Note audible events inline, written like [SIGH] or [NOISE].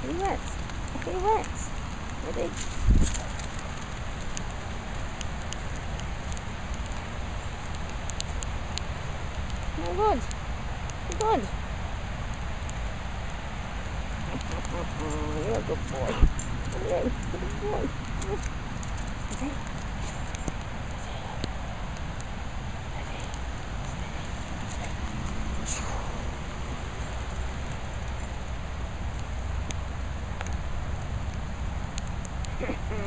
He went. He went. Ready? Oh, good. Good. [LAUGHS] You're a good boy. You're good boy. Ha, ha, ha.